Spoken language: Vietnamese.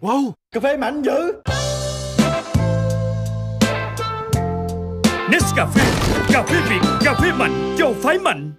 Wow, cà phê mạnh dữ Nescafe, cà phê Việt, cà phê mạnh châu phái mạnh.